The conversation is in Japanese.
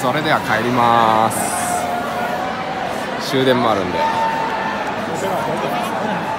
それでは帰ります。終電もあるんで。当日でも